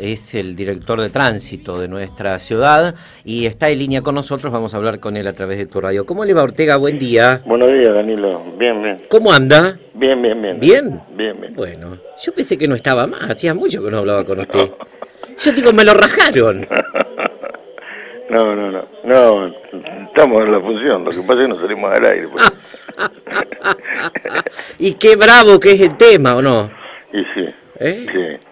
es el director de tránsito de nuestra ciudad y está en línea con nosotros, vamos a hablar con él a través de tu radio. ¿Cómo le va Ortega? Buen día. Buenos días, Danilo. Bien, bien. ¿Cómo anda? Bien, bien, bien. ¿Bien? Bien, bien. Bueno, yo pensé que no estaba más, hacía mucho que no hablaba con usted. Yo digo, me lo rajaron. No, no, no. No, estamos en la función, lo que pasa es que no salimos al aire. pues. y qué bravo que es el tema, ¿o no? Y sí, ¿Eh? sí.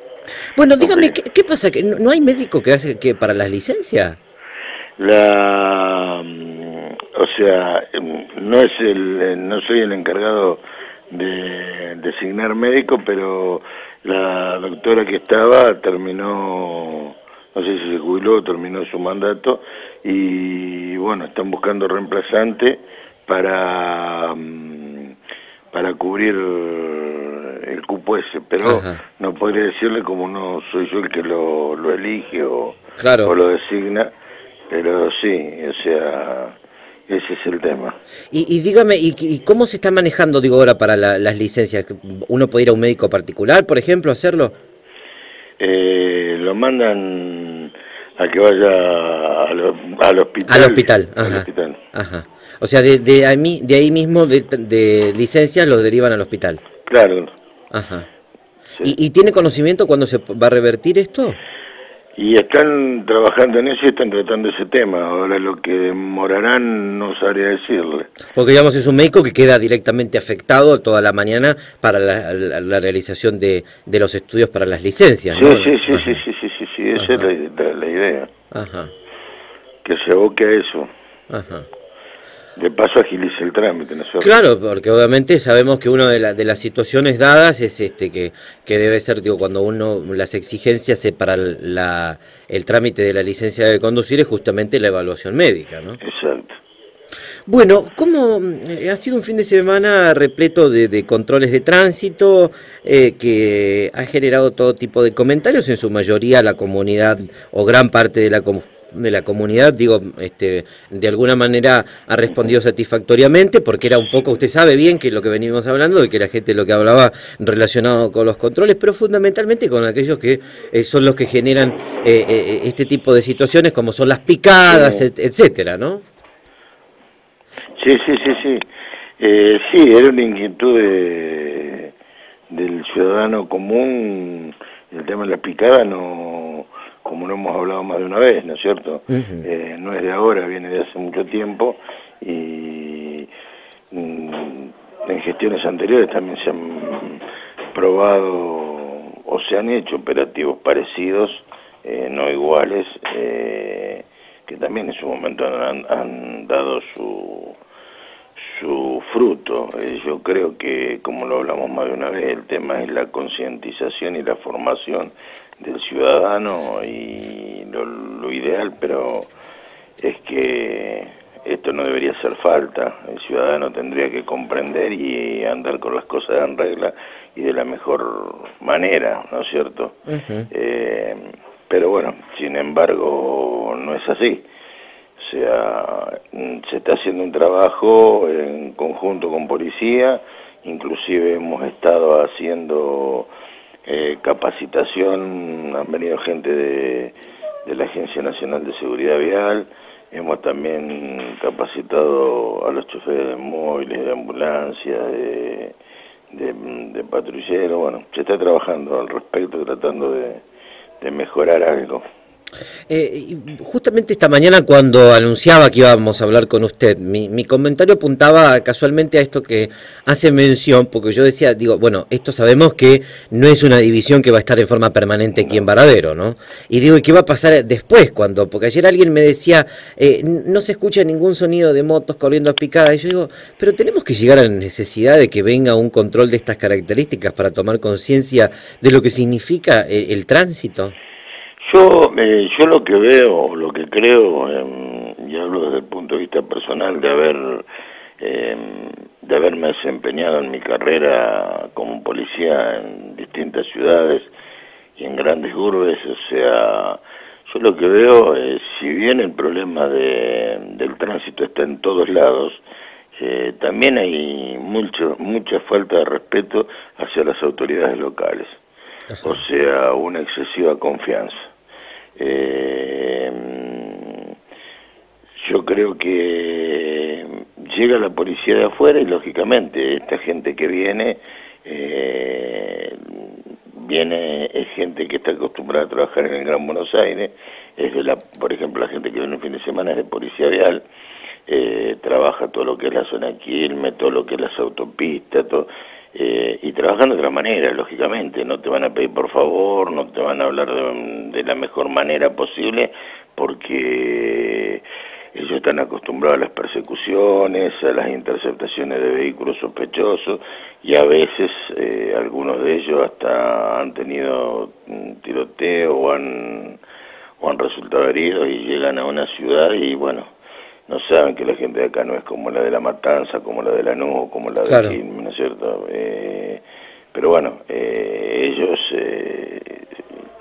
Bueno, dígame, ¿qué, qué pasa? ¿Que no, no hay médico que hace que para las licencias? La, mm, o sea, mm, no es el, eh, no soy el encargado de designar médico, pero la doctora que estaba terminó, no sé si se jubiló terminó su mandato y bueno, están buscando reemplazante para mm, para cubrir el cupo ese, pero Ajá. no podría decirle como no soy yo el que lo, lo elige o, Claro. o lo designa, pero sí, o sea, ese es el tema. Y, y dígame, ¿y, y cómo se está manejando, digo, ahora para la- las licencias? ¿Uno puede ir a un médico particular, por ejemplo, hacerlo? Eh, lo mandan a que vaya al, al hospital. Al hospital, al ajá. hospital. Ajá. O sea, de, de, ahí, de ahí mismo, de, de licencias, los derivan al hospital. Claro. Ajá. sí. ¿Y, y tiene conocimiento cuándo se va a revertir esto? Y están trabajando en eso y están tratando ese tema. Ahora lo que demorarán no sabría decirle. Porque, digamos, es un médico que queda directamente afectado toda la mañana para la, la- la realización de, de los estudios para las licencias, Sí, ¿no? sí, sí, sí, sí, sí, sí, sí, esa es la, la- la idea. Ajá, Que se aboque a eso. ajá. De paso agilice el trámite. Claro, porque obviamente sabemos que una de, la- de las situaciones dadas es este que, que debe ser, digo, cuando uno las exigencias para la, el trámite de la licencia de conducir es justamente la evaluación médica, ¿no? Exacto. Bueno, ¿cómo eh, ha sido un fin de semana repleto de, de controles de tránsito eh, que ha generado todo tipo de comentarios, en su mayoría la comunidad o gran parte de la comu- de la comunidad, digo, este, de alguna manera ha respondido satisfactoriamente, porque era un poco, usted sabe bien que lo que venimos hablando, de que la gente lo que hablaba relacionado con los controles, pero fundamentalmente con aquellos que eh, son los que generan eh, eh, este tipo de situaciones, como son las picadas, et- etcétera, ¿no? Sí, sí, sí, sí. Eh, sí, era una inquietud de- del ciudadano común. El tema de la picada no, como lo hemos hablado más de una vez, ¿no es cierto? Eh, no es de ahora, viene de hace mucho tiempo y mm, en gestiones anteriores también se han probado o se han hecho operativos parecidos, eh, no iguales, eh, que también en su momento han, han dado su, su Eh, yo creo que, como lo hablamos más de una vez, el tema es la concientización y la formación del ciudadano y lo, lo ideal, pero es que esto no debería hacer falta. El ciudadano tendría que comprender y andar con las cosas en regla y de la mejor manera, ¿no es cierto? Eh, pero bueno, sin embargo, no es así. Sea, mm, se está haciendo un trabajo en conjunto con policía, inclusive hemos estado haciendo eh, capacitación, han venido gente de, la Agencia Nacional de Seguridad Vial, hemos también capacitado a los choferes de móviles, de ambulancia, de, patrulleros, bueno, se está trabajando al respecto, tratando de mejorar algo. Eh, justamente esta mañana cuando anunciaba que íbamos a hablar con usted, mi, mi comentario apuntaba casualmente a esto que hace mención, porque yo decía, digo, bueno, esto sabemos que no es una división que va a estar en forma permanente aquí en Varadero, ¿no? Y digo, ¿y qué va a pasar después cuando? Porque ayer alguien me decía, eh, no se escucha ningún sonido de motos corriendo a picada, y yo digo, pero tenemos que llegar a la necesidad de que venga un control de estas características para tomar conciencia de lo que significa el- el tránsito. Yo, eh, yo lo que veo, lo que creo, eh, y hablo desde el punto de vista personal de haber eh, de haberme desempeñado en mi carrera como policía en distintas ciudades y en grandes urbes, o sea, yo lo que veo es, si bien el problema de, del tránsito está en todos lados, eh, también hay mucho, mucha falta de respeto hacia las autoridades locales. o sea, una excesiva confianza. Eh, yo creo que llega la policía de afuera y lógicamente esta gente que viene, eh, viene, es gente que está acostumbrada a trabajar en el Gran Buenos Aires, es de la, por ejemplo, la gente que viene un fin de semana es de policía vial, eh, trabaja todo lo que es la zona Quilme, todo lo que es las autopistas, todo, eh, y trabajan de otra manera, lógicamente, no te van a pedir por favor, no te van a hablar de, la mejor manera posible, porque ellos están acostumbrados a las persecuciones, a las interceptaciones de vehículos sospechosos, y a veces eh, algunos de ellos hasta han tenido tiroteo o han, o han resultado heridos y llegan a una ciudad y bueno, no saben que la gente de acá no es como la de La Matanza, como la de La Lanús, como la de ¿no es cierto? Eh, pero bueno, eh, ellos eh,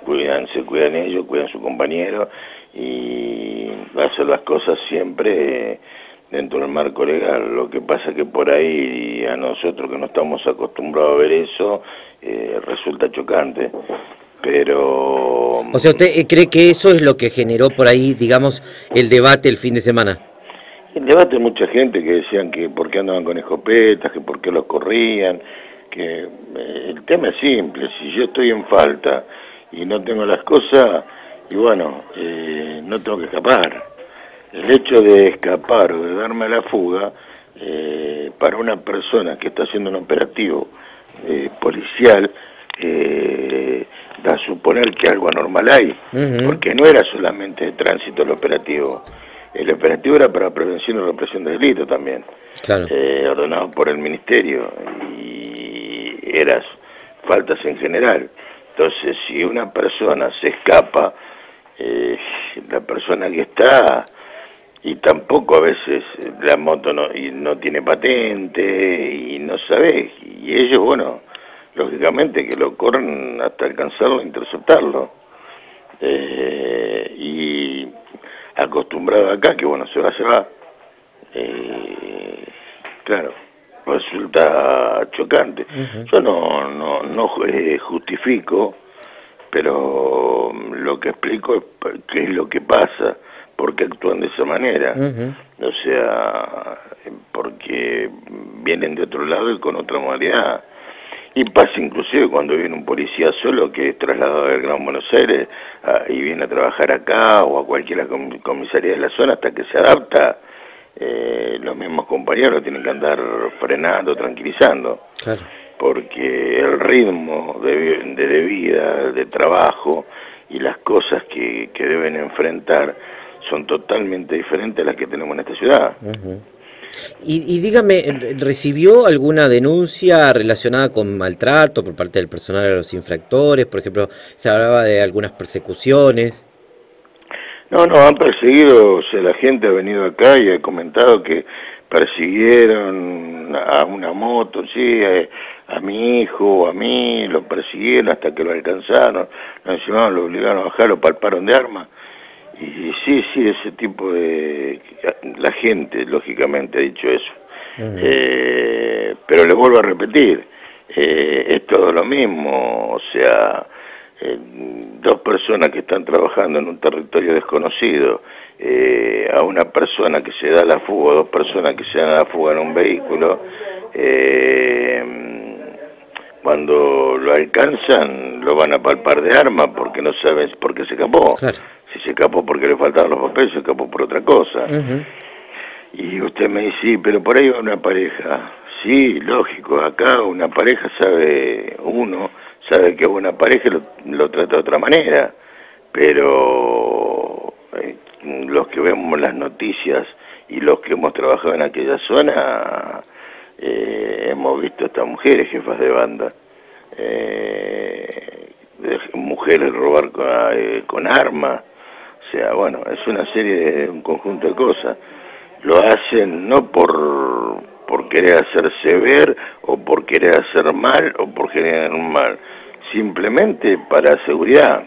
cuidan, se cuidan ellos, cuidan su compañero y hacen las cosas siempre dentro del marco legal. Lo que pasa que por ahí a nosotros que no estamos acostumbrados a ver eso, resulta chocante. Pero... O sea, ¿usted cree que eso es lo que generó por ahí, digamos, el debate el fin de semana? El debate mucha gente que decían que por qué andaban con escopetas, que por qué los corrían, que eh, el tema es simple, si yo estoy en falta y no tengo las cosas, y bueno, eh, no tengo que escapar. El hecho de escapar o de darme a la fuga, eh, para una persona que está haciendo un operativo policial, da a suponer que algo anormal hay, porque no era solamente de tránsito el operativo, el operativo era para prevención y represión de delito también, eh, ordenado por el Ministerio, y eras faltas en general. Entonces, si una persona se escapa, eh, la persona que está, y tampoco a veces la moto no, y no tiene patente, y no sabe, y ellos, bueno, lógicamente que lo corren hasta alcanzarlo interceptarlo. Eh, y acostumbrado acá, que bueno, se va, se va. Eh, claro, resulta chocante. Yo no, no, no eh, justifico, pero lo que explico es qué es lo que pasa, por qué actúan de esa manera. O sea, porque vienen de otro lado y con otra modalidad. Y pasa inclusive cuando viene un policía solo que es trasladado del Gran Buenos Aires ah, y viene a trabajar acá o a cualquier comisaría de la zona hasta que se adapta, eh, los mismos compañeros tienen que andar frenando, tranquilizando. Porque el ritmo de, de, vida, de trabajo y las cosas que, que, deben enfrentar son totalmente diferentes a las que tenemos en esta ciudad. Y, dígame, ¿recibió alguna denuncia relacionada con maltrato por parte del personal de los infractores? Por ejemplo, se hablaba de algunas persecuciones. No, no, han perseguido, o sea, la gente ha venido acá y ha comentado que persiguieron a una moto, sí, a, mi hijo, a mí, lo persiguieron hasta que lo alcanzaron, lo encimaron, lo obligaron a bajar, lo palparon de arma. Y sí, sí, ese tipo de... La gente, lógicamente, ha dicho eso. Eh, pero le vuelvo a repetir, eh, es todo lo mismo, o sea, eh, dos personas que están trabajando en un territorio desconocido, a una persona que se da la fuga, dos personas que se dan la fuga en un vehículo, cuando lo alcanzan lo van a palpar de arma porque no saben por qué se escapó. Si se escapó porque le faltaban los papeles, se escapó por otra cosa. Y usted me dice, sí, pero por ahí va una pareja. Sí, lógico, acá una pareja sabe, uno sabe que una pareja lo, trata de otra manera, pero eh, los que vemos las noticias y los que hemos trabajado en aquella zona, eh, hemos visto a estas mujeres jefas de banda, eh, mujeres robar con, con armas, sea, bueno, es una serie de un conjunto de cosas. Lo hacen no por, por querer hacerse ver o por querer hacer mal o por querer un mal, simplemente para seguridad.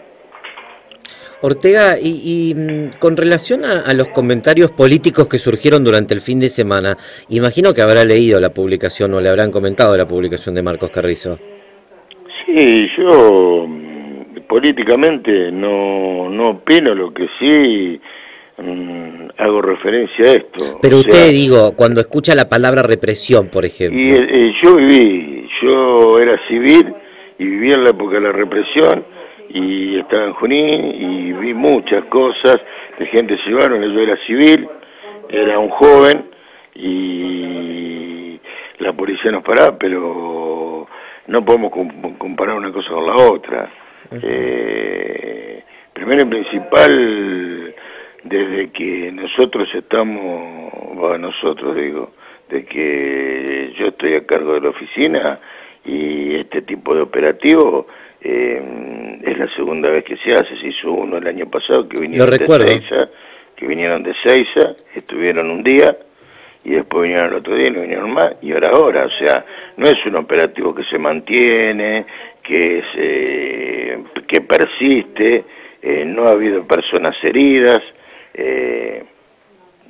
Ortega, y, mm, con relación a, los comentarios políticos que surgieron durante el fin de semana, imagino que habrá leído la publicación o le habrán comentado la publicación de Marcos Carrizo. Sí, yo políticamente no, no opino, lo que sí mm, hago referencia a esto. Pero usted, digo, cuando escucha la palabra represión, por ejemplo. Y, eh, yo viví, yo era civil y viví en la época de la represión y estaba en Junín y vi muchas cosas, de gente se llevaron, yo era civil, era un joven y la policía nos paraba, pero no podemos comparar una cosa con la otra. Eh, primero y principal, desde que nosotros estamos, bueno, nosotros digo, de que yo estoy a cargo de la oficina y este tipo de operativo eh, es la segunda vez que se hace, se hizo uno el año pasado que vinieron de Seiza, que vinieron de Seiza, estuvieron un día y después vinieron el otro día y no vinieron más y ahora ahora, o sea, no es un operativo que se mantiene, que se, que persiste, eh, no ha habido personas heridas, eh,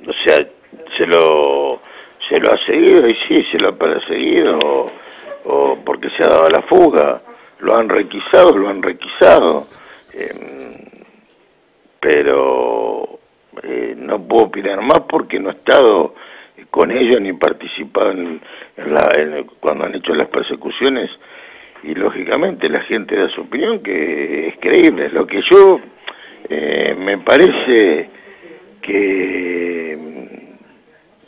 o sea, se lo se lo ha seguido y sí, se lo ha perseguido o porque se ha dado la fuga. Lo han requisado, lo han requisado, em, pero eh, no puedo opinar más porque no he estado con ellos ni participado en, la, cuando han hecho las persecuciones y lógicamente la gente da su opinión que es creíble. Lo que yo eh, me parece que em,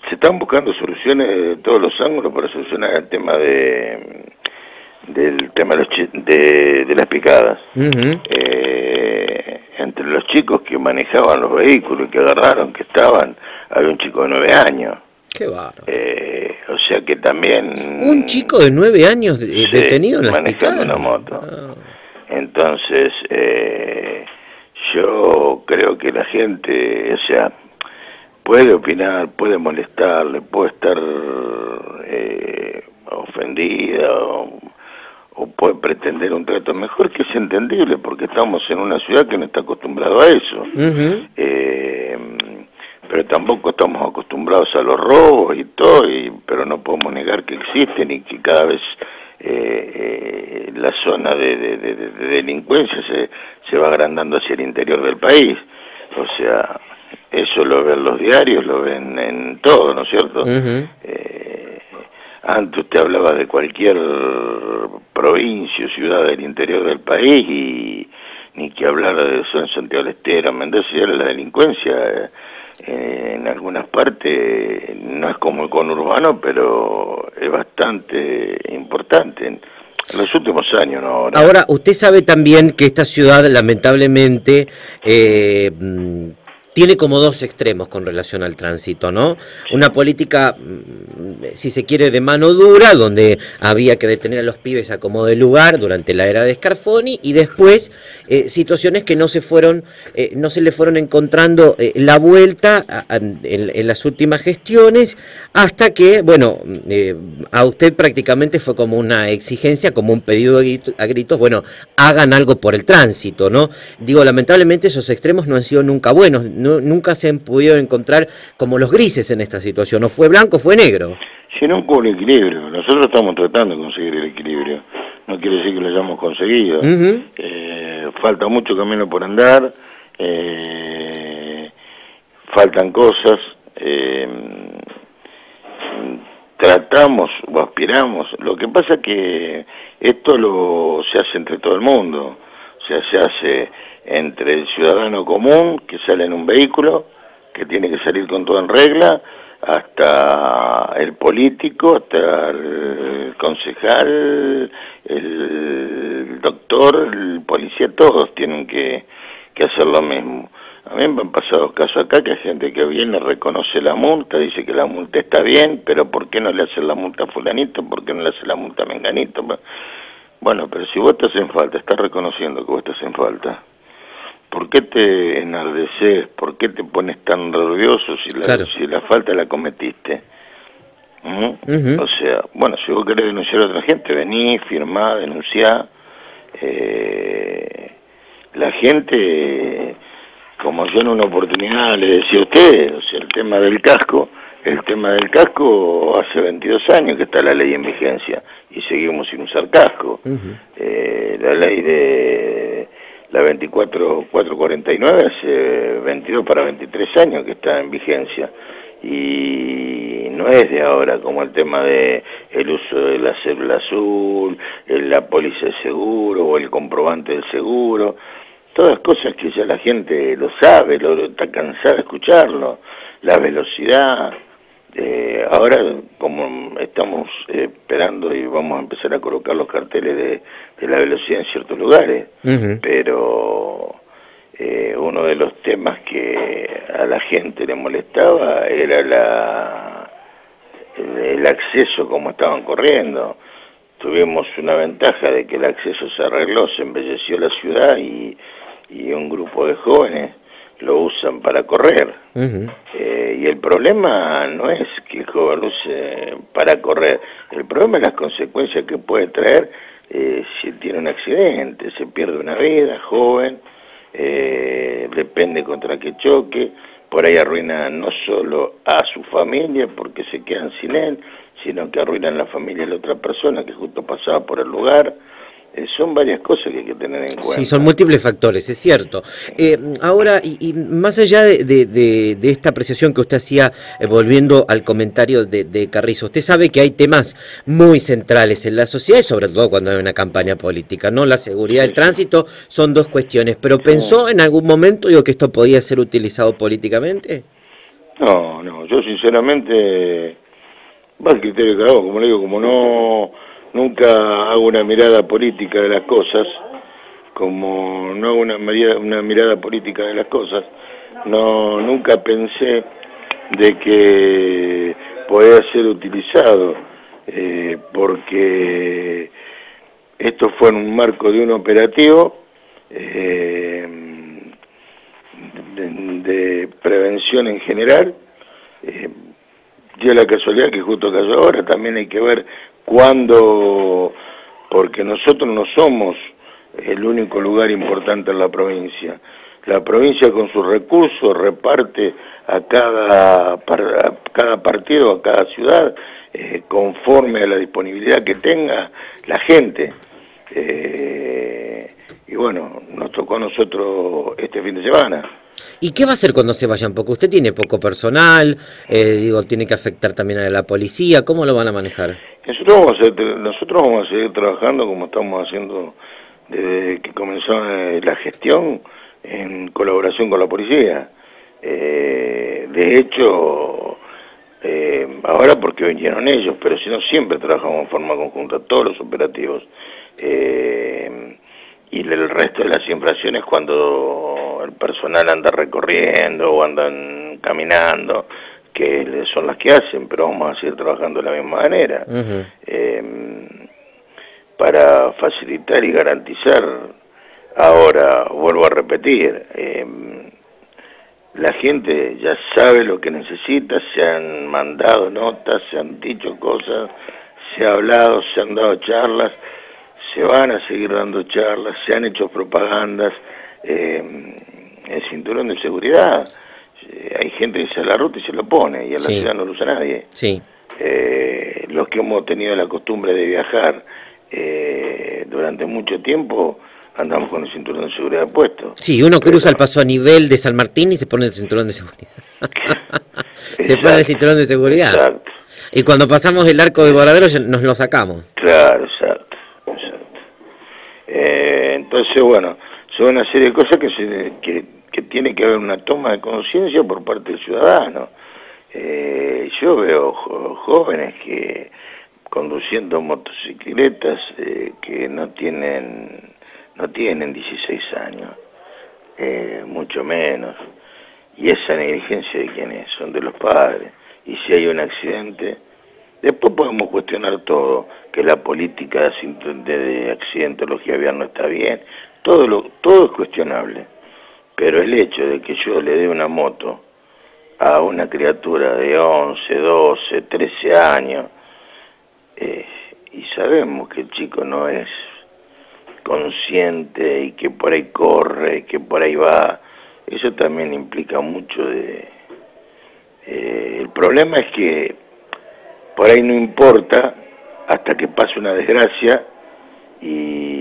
se están buscando soluciones de todos los ángulos para solucionar el tema de del tema de, de, las picadas. eh, entre los chicos que manejaban los vehículos y que agarraron, que estaban, había un chico de nueve años. Qué. Eh, o sea que también... Un chico de nueve años detenido en las manejando una moto. Ah. Entonces, eh, yo creo que la gente, o sea, puede opinar, puede molestarle, puede estar eh, ofendida, o puede pretender un trato mejor, que es entendible, porque estamos en una ciudad que no está acostumbrado a eso. Eh, pero tampoco estamos acostumbrados a los robos y todo, y, pero no podemos negar que existen y que cada vez eh, eh, la zona de, delincuencia se, se va agrandando hacia el interior del país. O sea, eso lo ven los diarios, lo ven en todo, ¿no es cierto? Antes usted hablaba de cualquier provincia o ciudad del interior del país y ni que hablar de San Santiago del Estero, Mendoza y la delincuencia eh, en algunas partes no es como el conurbano, pero es bastante importante. En los últimos años, ¿no? Ahora, usted sabe también que esta ciudad, lamentablemente, eh, tiene como dos extremos con relación al tránsito, ¿no? Una política, mm, si se quiere, de mano dura, donde había que detener a los pibes a como de lugar durante la era de Scarfoni, y después eh, situaciones que no se fueron, eh, no se le fueron encontrando eh, la vuelta en, las últimas gestiones, hasta que, bueno, a usted prácticamente fue como una exigencia, como un pedido a gritos, bueno, hagan algo por el tránsito, ¿no? Digo, lamentablemente esos extremos no han sido nunca buenos nunca se han podido encontrar como los grises en esta situación, o fue blanco o fue negro. Si no hubo un equilibrio, nosotros estamos tratando de conseguir el equilibrio, no quiere decir que lo hayamos conseguido, eh, falta mucho camino por andar, eh, faltan cosas, eh, tratamos o aspiramos, lo que pasa es que esto lo se hace entre todo el mundo, o sea, se hace entre el ciudadano común que sale en un vehículo, que tiene que salir con todo en regla, hasta el político, hasta el concejal, el doctor, el policía, todos tienen que, hacer lo mismo. A mí me han pasado casos acá que hay gente que viene, reconoce la multa, dice que la multa está bien, pero ¿por qué no le hacen la multa a fulanito? ¿Por qué no le hacen la multa a menganito? Bueno, pero si vos estás en falta, estás reconociendo que vos estás en falta, ¿por qué te enardeces? ¿Por qué te pones tan nervioso si la, si la falta la cometiste? ¿Mm? O sea, bueno, si vos querés denunciar a otra gente, vení, firmá, denunciá. Eh, la gente, como yo en una oportunidad le decía a usted, o sea, el tema del casco, el tema del casco hace 22 años que está la ley en vigencia y seguimos sin usar casco. Eh, la ley de la 24449 hace 22 para 23 años que está en vigencia. Y no es de ahora como el tema de el uso de la célula azul, la póliza de seguro o el comprobante del seguro, todas cosas que ya la gente lo sabe, lo, está cansada de escucharlo, la velocidad, eh, ahora, como estamos eh, esperando y vamos a empezar a colocar los carteles de, la velocidad en ciertos lugares, pero eh, uno de los temas que a la gente le molestaba era la, el, acceso como estaban corriendo. Tuvimos una ventaja de que el acceso se arregló, se embelleció la ciudad y, y un grupo de jóvenes lo usan para correr. Eh, y el problema no es que el joven lo use para correr, el problema es las consecuencias que puede traer eh, si tiene un accidente, se pierde una vida, joven, eh, depende contra qué choque, por ahí arruina no solo a su familia porque se quedan sin él, sino que arruinan la familia de la otra persona que justo pasaba por el lugar. Eh, son varias cosas que hay que tener en cuenta. Sí, son múltiples factores, es cierto. Eh, ahora, y, más allá de, esta apreciación que usted hacía, eh, volviendo al comentario de, Carrizo, usted sabe que hay temas muy centrales en la sociedad y sobre todo cuando hay una campaña política, ¿no? La seguridad del tránsito son dos cuestiones, pero ¿pensó en algún momento digo, que esto podía ser utilizado políticamente? No, no, yo sinceramente, va al criterio que hago, como le digo, como no nunca hago una mirada política de las cosas, como no hago una mirada, política de las cosas, no nunca pensé de que podía ser utilizado, eh, porque esto fue en un marco de un operativo eh, de, prevención en general, eh, dio la casualidad que justo cayó ahora, también hay que ver cuando, porque nosotros no somos el único lugar importante en la provincia. La provincia con sus recursos reparte a cada, cada partido, a cada ciudad, eh, conforme a la disponibilidad que tenga la gente. Eh, y bueno, nos tocó a nosotros este fin de semana. ¿Y qué va a hacer cuando se vayan? Porque usted tiene poco personal, eh, digo, tiene que afectar también a la policía, ¿cómo lo van a manejar? Nosotros vamos a, nosotros vamos a seguir trabajando como estamos haciendo desde que comenzó eh, la gestión en colaboración con la policía. Eh, de hecho, ahora porque vinieron ellos, pero si no siempre trabajamos en forma conjunta, todos los operativos. y el resto de las infracciones cuando el personal anda recorriendo o andan caminando, que son las que hacen, pero vamos a seguir trabajando de la misma manera. Em, para facilitar y garantizar, ahora vuelvo a repetir, em, la gente ya sabe lo que necesita, se han mandado notas, se han dicho cosas, se ha hablado, se han dado charlas, se van a seguir dando charlas, se han hecho propagandas, eh, el cinturón de seguridad, eh, hay gente que se la ruta y se lo pone, y en la ciudad no lo usa nadie. Sí. Eh, los que hemos tenido la costumbre de viajar eh, durante mucho tiempo, andamos con el cinturón de seguridad puesto. Sí, uno cruza el paso a nivel de San Martín y se pone el cinturón de seguridad. se pone el cinturón de seguridad. Exacto. Y cuando pasamos el arco de Boradero nos lo sacamos. Claro, exacto. exacto. entonces, bueno, son una serie de cosas que, se, que que tiene que haber una toma de conciencia por parte del ciudadano. Eh, yo veo jóvenes que conduciendo motocicletas eh, que no tienen no tienen 16 años, eh, mucho menos. Y esa negligencia de quiénes son de los padres. Y si hay un accidente, después podemos cuestionar todo, que la política de, de accidentología vial no está bien, todo lo, todo es cuestionable pero el hecho de que yo le dé una moto a una criatura de 11, 12, 13 años, eh, y sabemos que el chico no es consciente y que por ahí corre, y que por ahí va, eso también implica mucho de, Eh, el problema es que por ahí no importa hasta que pase una desgracia y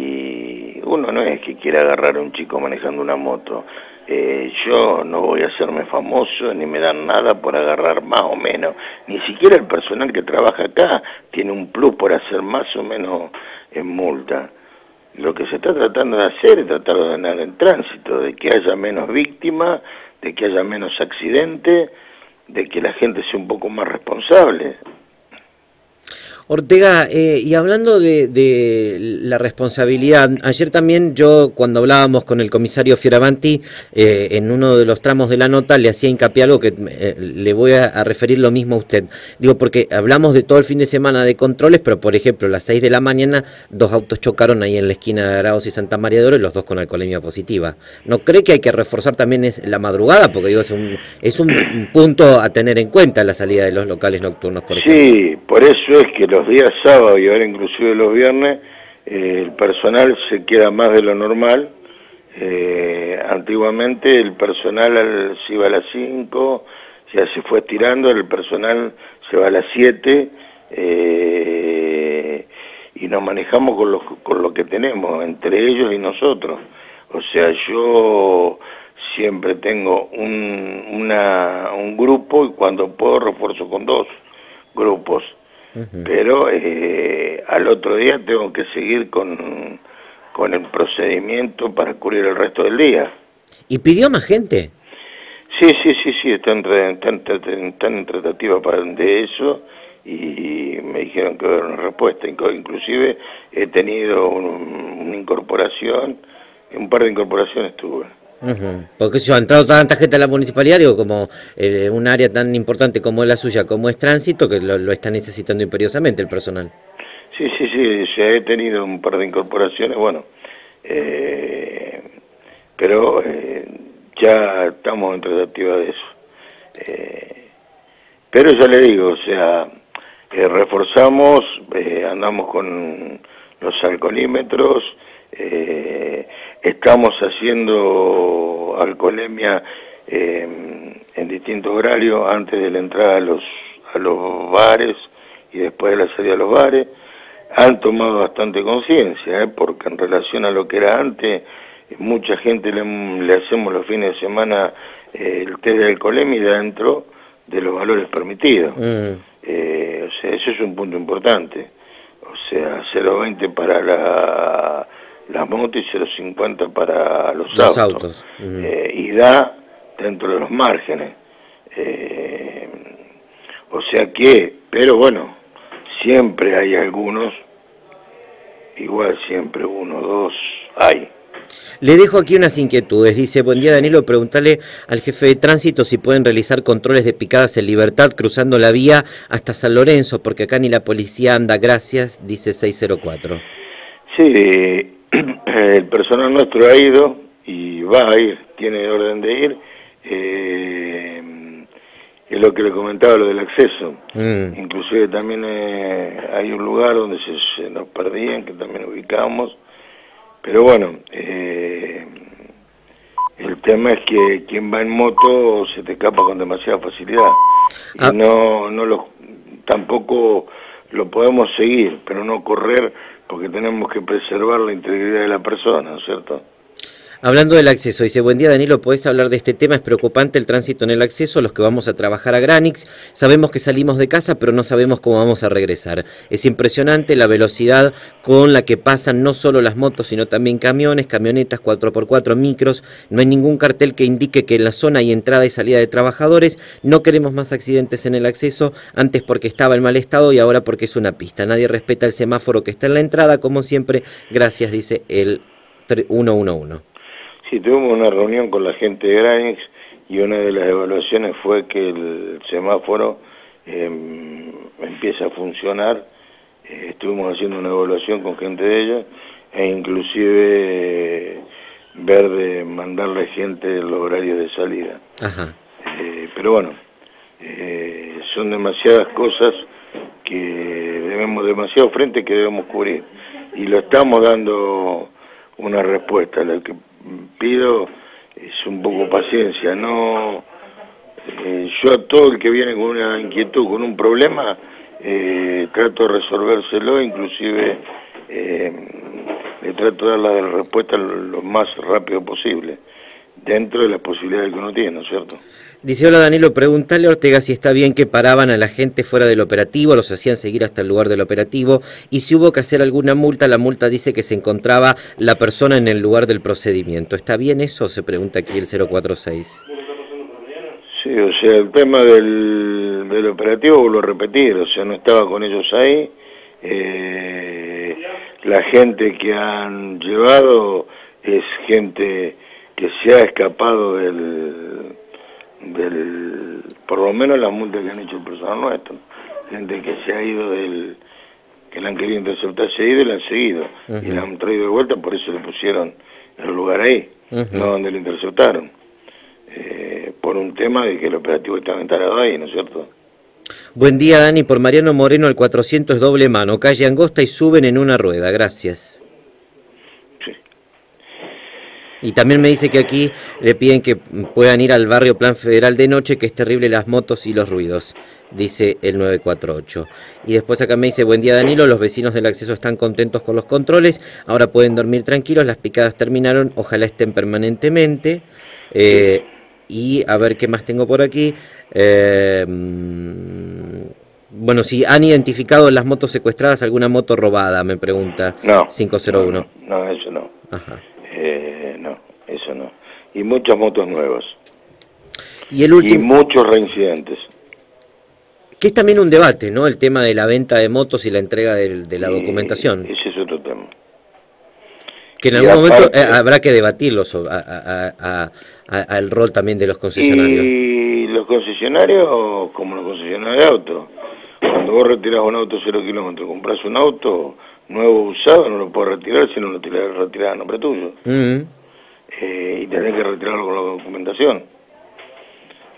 uno no es que quiera agarrar a un chico manejando una moto. Eh, yo no voy a hacerme famoso, ni me dan nada por agarrar más o menos. Ni siquiera el personal que trabaja acá tiene un plus por hacer más o menos en multa. Lo que se está tratando de hacer es tratar de ganar el tránsito, de que haya menos víctimas, de que haya menos accidentes, de que la gente sea un poco más responsable. Ortega, eh, y hablando de, la responsabilidad, ayer también yo cuando hablábamos con el comisario Fioravanti, eh, en uno de los tramos de la nota le hacía hincapié algo que eh, le voy a, referir lo mismo a usted. Digo, porque hablamos de todo el fin de semana de controles, pero por ejemplo, a las 6 de la mañana dos autos chocaron ahí en la esquina de Arauz y Santa María de Oro y los dos con alcoholemia positiva. ¿No cree que hay que reforzar también la madrugada? Porque digo, es un, es un punto a tener en cuenta la salida de los locales nocturnos, por ejemplo. Sí, por eso es que los días sábados y ahora inclusive los viernes, eh, el personal se queda más de lo normal. Eh, antiguamente el personal se iba a las 5, ya se fue estirando, el personal se va a las 7 eh, y nos manejamos con lo, con lo que tenemos, entre ellos y nosotros. O sea, yo siempre tengo un, una, un grupo y cuando puedo refuerzo con dos grupos pero eh, al otro día tengo que seguir con, con el procedimiento para cubrir el resto del día. ¿Y pidió más gente? Sí, sí, sí, sí, están, están, están en tratativa para de eso y me dijeron que era una respuesta. Inclusive he tenido una incorporación, un par de incorporaciones tuve. Porque si ha entrado tanta gente a la municipalidad, digo, como eh, un área tan importante como es la suya, como es tránsito, que lo, está necesitando imperiosamente el personal. Sí, sí, sí, ya he tenido un par de incorporaciones, bueno, eh, pero eh, ya estamos en tratativa de eso. pero ya le digo, o sea, reforzamos, andamos con los alcoholímetros, Estamos haciendo alcoholemia em, en distintos horarios antes de la entrada a los, a los bares y después de la salida a los bares. Han tomado bastante conciencia, ¿eh? porque en relación a lo que era antes, mucha gente le, hacemos los fines de semana eh, el test de alcoholemia dentro de los valores permitidos. Mm. Eh, o sea, eso es un punto importante. O sea, 0,20 para la las motos y 0,50 para los, autos. Eh, y da dentro de los márgenes. Eh, o sea que, pero bueno, siempre hay algunos, igual siempre uno, dos, hay. Le dejo aquí unas inquietudes. Dice, buen día Danilo, preguntarle al jefe de tránsito si pueden realizar controles de picadas en libertad cruzando la vía hasta San Lorenzo, porque acá ni la policía anda, gracias, dice 604. Sí, el personal nuestro ha ido y va a ir, tiene orden de ir. Eh, es lo que le comentaba, lo del acceso. Mm. Inclusive también eh, hay un lugar donde se, nos perdían, que también ubicamos. Pero bueno, eh, el tema es que quien va en moto se te escapa con demasiada facilidad. Y ah. no, no lo, tampoco lo podemos seguir, pero no correr porque tenemos que preservar la integridad de la persona, ¿no es cierto? Hablando del acceso, dice, buen día Danilo, ¿podés hablar de este tema? Es preocupante el tránsito en el acceso, los que vamos a trabajar a Granix, sabemos que salimos de casa, pero no sabemos cómo vamos a regresar. Es impresionante la velocidad con la que pasan no solo las motos, sino también camiones, camionetas, 4x4, micros, no hay ningún cartel que indique que en la zona hay entrada y salida de trabajadores, no queremos más accidentes en el acceso, antes porque estaba en mal estado y ahora porque es una pista. Nadie respeta el semáforo que está en la entrada, como siempre, gracias, dice el 111. Sí, tuvimos una reunión con la gente de Granix y una de las evaluaciones fue que el semáforo em, empieza a funcionar. Eh, estuvimos haciendo una evaluación con gente de ella e inclusive ver de mandarle gente los horarios de salida. Eh, pero bueno, eh, son demasiadas cosas que debemos, demasiado frente que debemos cubrir. Y lo estamos dando una respuesta. Lo que pido es un poco paciencia, no Eh, yo a todo el que viene con una inquietud, con un problema, eh, trato de resolvérselo, inclusive le trato de dar la respuesta lo más rápido posible, dentro de las posibilidades que uno tiene, ¿no es cierto? Dice, hola Danilo, pregúntale a Ortega si está bien que paraban a la gente fuera del operativo, los hacían seguir hasta el lugar del operativo, y si hubo que hacer alguna multa, la multa dice que se encontraba la persona en el lugar del procedimiento. ¿Está bien eso? Se pregunta aquí el 046. Sí, o sea, el tema del, del operativo, vuelvo a repetir, o sea, no estaba con ellos ahí. Eh, la gente que han llevado es gente que se ha escapado del del, por lo menos las multas que han hecho el personal nuestro. Gente que se ha ido del, que la han querido interceptar, se ha ido y la han seguido. Y la han traído de vuelta, por eso le pusieron el lugar ahí, no donde lo interceptaron. Eh, por un tema de que el operativo estaba instalado ahí, ¿no es cierto? Buen día, Dani. Por Mariano Moreno, al 400 doble mano. Calle Angosta y suben en una rueda. Gracias. Y también me dice que aquí le piden que puedan ir al barrio Plan Federal de noche, que es terrible las motos y los ruidos, dice el 948. Y después acá me dice, buen día Danilo, los vecinos del acceso están contentos con los controles, ahora pueden dormir tranquilos, las picadas terminaron, ojalá estén permanentemente. Eh, y a ver qué más tengo por aquí. Eh, bueno, si han identificado las motos secuestradas, alguna moto robada, me pregunta. No. 501. No, no eso no. Ajá. Eh, no, eso no. Y muchas motos nuevas. Y, el último... y muchos reincidentes. Que es también un debate, ¿no? El tema de la venta de motos y la entrega de, la documentación. Ese es otro tema. Que en algún momento eh, habrá que debatirlo al rol también de los concesionarios. Y los concesionarios, como los concesionarios de autos, cuando vos retirás un auto cero kilómetros, compras un auto, nuevo usado no lo puedo retirar si no lo retirar a nombre tuyo. Mm. Eh, y tenés que retirarlo con la documentación.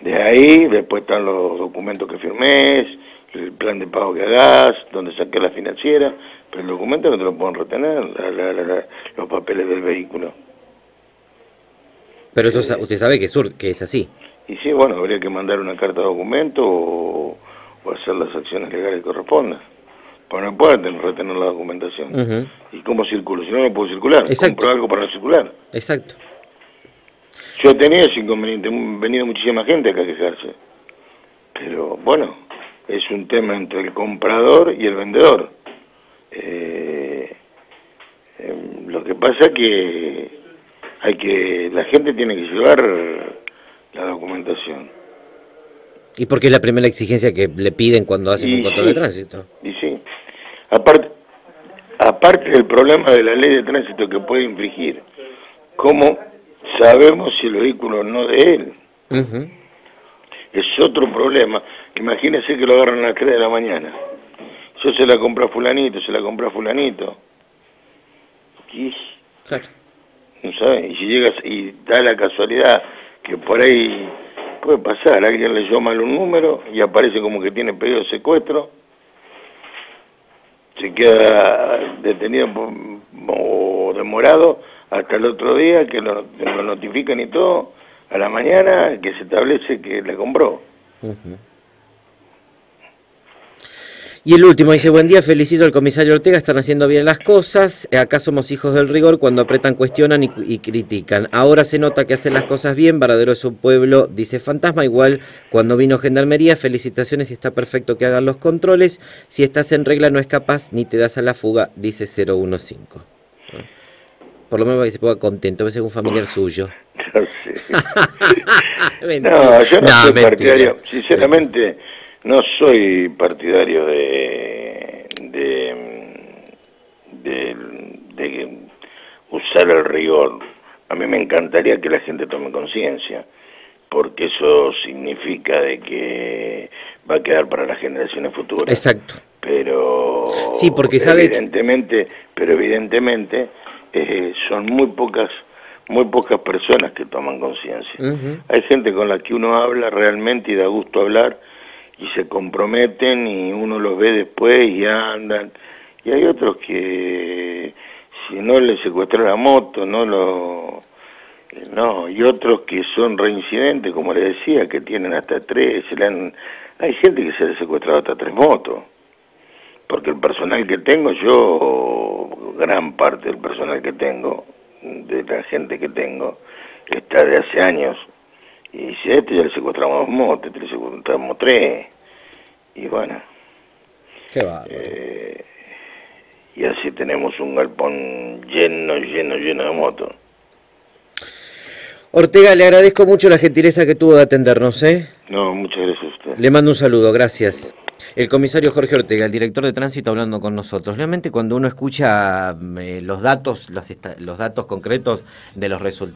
De ahí, después están los documentos que firmés, el plan de pago que hagas, donde saqué la financiera, pero el documento no te lo pueden retener, los papeles del vehículo. Pero eso usted sabe que es, que es así. Y sí, bueno, habría que mandar una carta de documento o, o hacer las acciones legales que correspondan. Pues no pueden retener la documentación. ¿Y cómo circulo? Si no, no puedo circular. Exacto. Compro algo para no circular. Exacto. Yo tenía ese inconveniente, venido muchísima gente acá a quejarse. Pero bueno, es un tema entre el comprador y el vendedor. Eh, em, lo que pasa es que hay que la gente tiene que llevar la documentación. ¿Y porque es la primera exigencia que le piden cuando hacen un control de tránsito? Y. Aparte, aparte del problema de la ley de tránsito que puede infligir, ¿cómo sabemos si el vehículo no de él? Es otro problema. Imagínese que lo agarran a las 3 de la mañana. Yo se la compré a fulanito, se la compré a fulanito. ¿Qué? Claro. ¿No sabe? Y si llegas y da la casualidad que por ahí puede pasar, alguien le llama un número y aparece como que tiene pedido de secuestro se queda detenido o demorado hasta el otro día que lo, notifican y todo, a la mañana que se establece que le compró. Y el último dice, buen día, felicito al comisario Ortega, están haciendo bien las cosas, acá somos hijos del rigor, cuando apretan cuestionan y, critican. Ahora se nota que hacen las cosas bien, Varadero es un pueblo, dice Fantasma, igual cuando vino Gendarmería, felicitaciones y está perfecto que hagan los controles, si estás en regla no es capaz ni te das a la fuga, dice 015. Por lo menos para que se ponga contento, a ser un familiar suyo. no, yo no, soy partidario, sinceramente no soy partidario de, de, usar el rigor. A mí me encantaría que la gente tome conciencia, porque eso significa de que va a quedar para las generaciones futuras. Exacto. Pero sí, porque sabe evidentemente, pero evidentemente eh, son muy pocas muy pocas personas que toman conciencia. Hay gente con la que uno habla realmente y da gusto hablar y se comprometen y uno los ve después y andan. Y hay otros que si no le secuestran la moto, no lo No, y otros que son reincidentes, como le decía, que tienen hasta tres, se le han... hay gente que se le ha secuestrado hasta tres motos. Porque el personal que tengo, yo, gran parte del personal que tengo, de la gente que tengo, está de hace años. Y a este ya le secuestramos dos motos, este le secuestramos tres. Y bueno. Qué va. Eh, y así tenemos un galpón lleno, lleno, lleno de motos. Ortega, le agradezco mucho la gentileza que tuvo de atendernos, ¿eh? No, muchas gracias a usted. Le mando un saludo, gracias. El comisario Jorge Ortega, el director de tránsito, hablando con nosotros. Realmente cuando uno escucha eh, los datos, los, los datos concretos de los resultados.